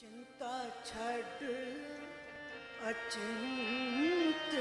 चिंता छठ अचिंत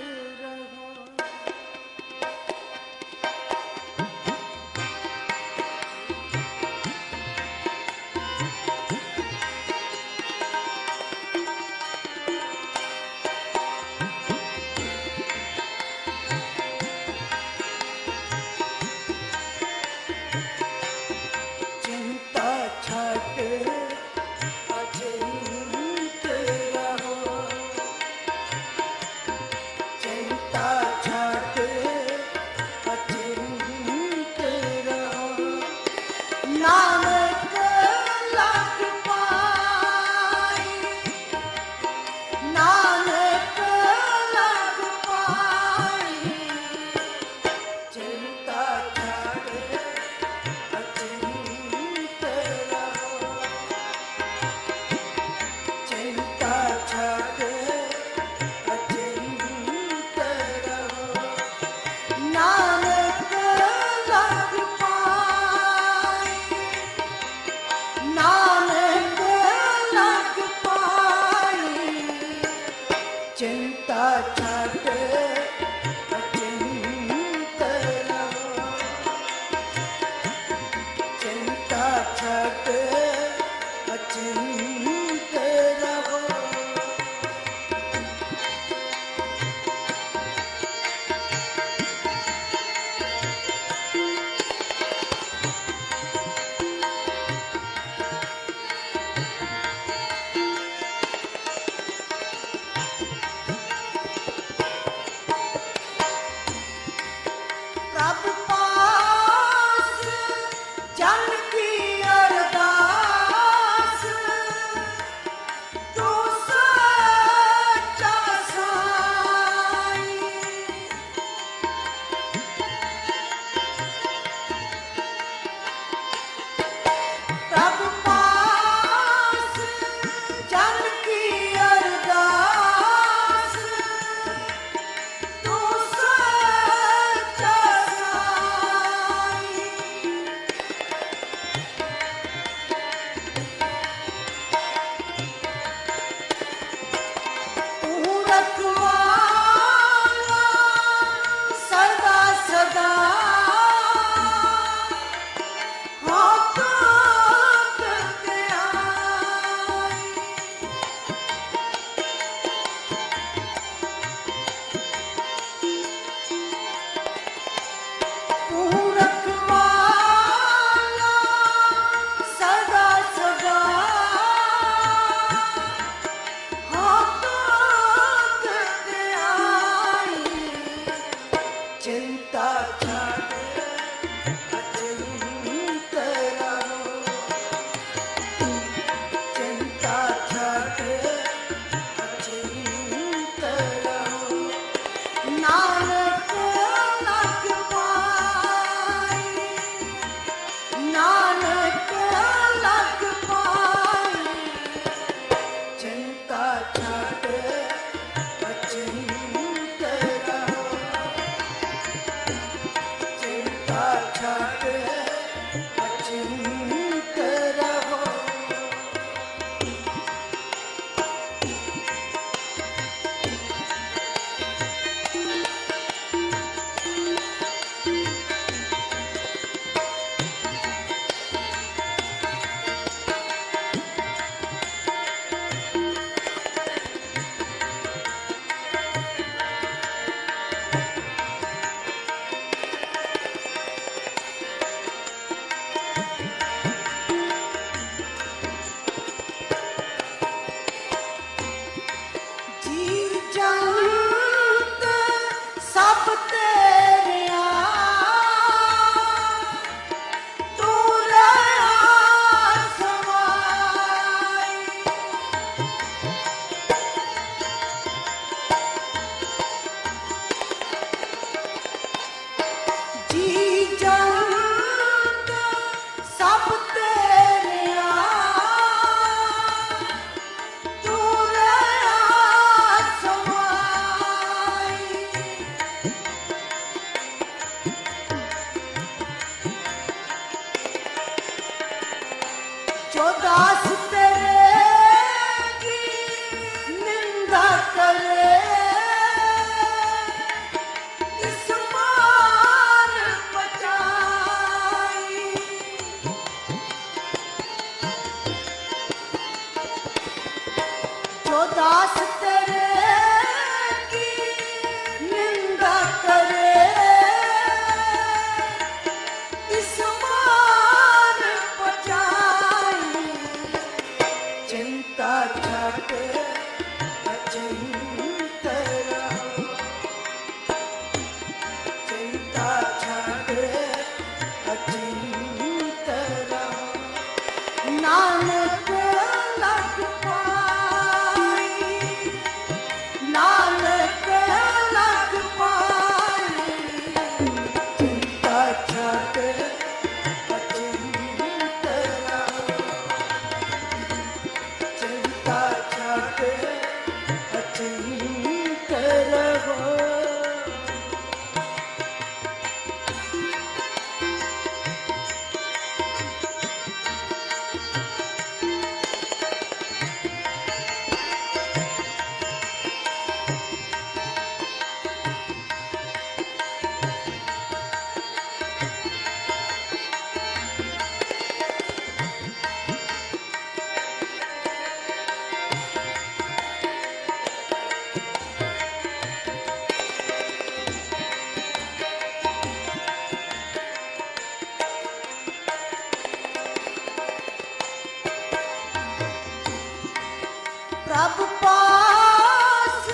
ਸਭ ਪਾਸ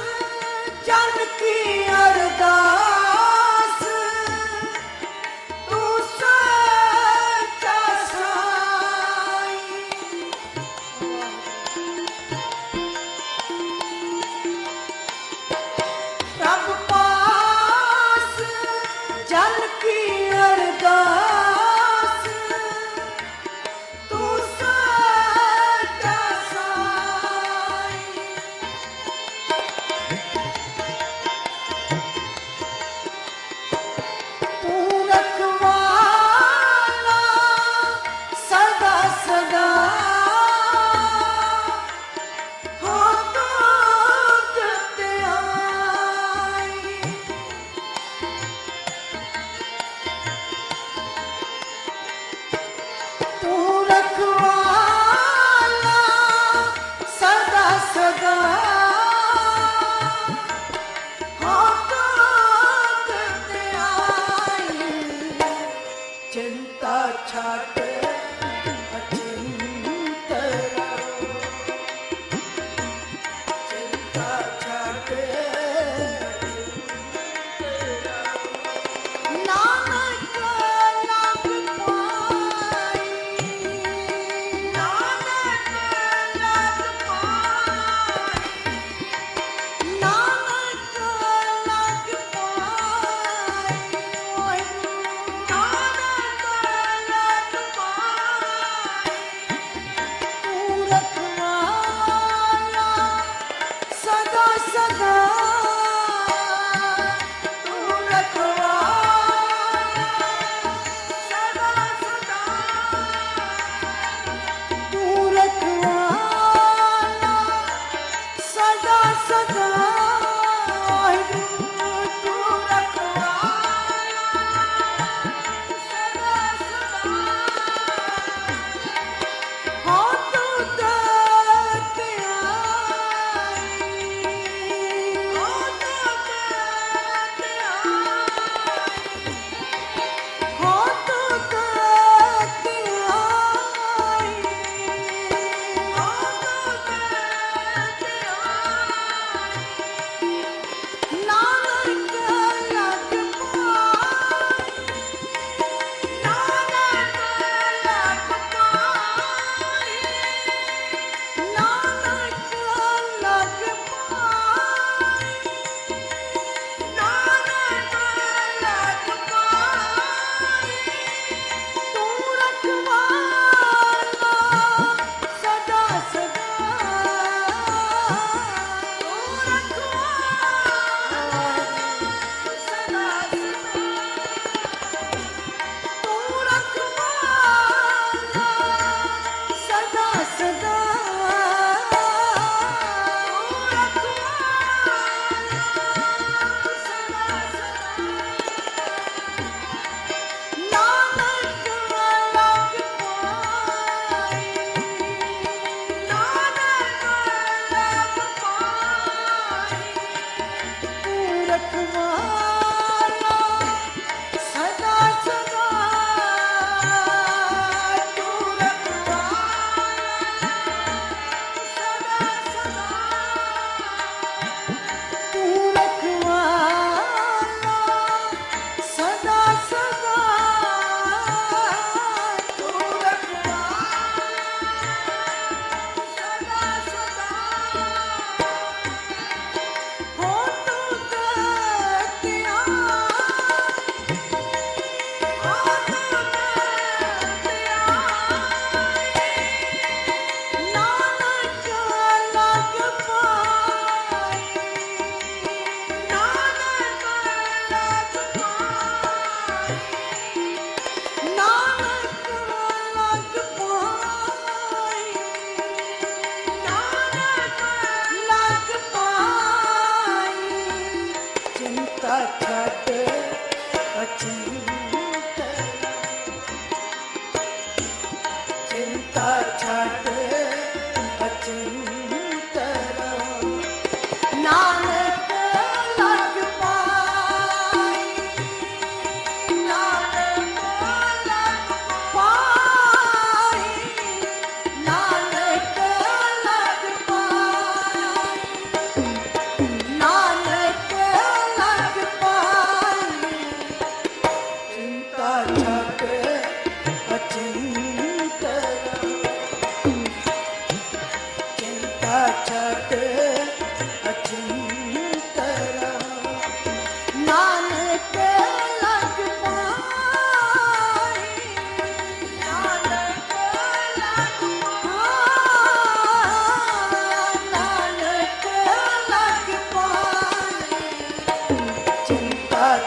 ਜਨ ਕੀ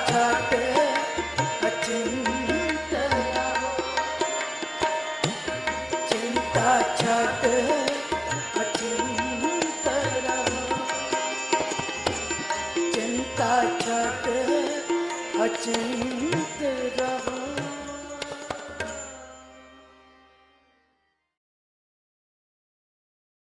ta